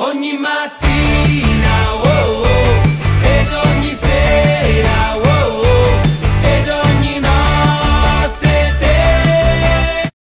ogni mattina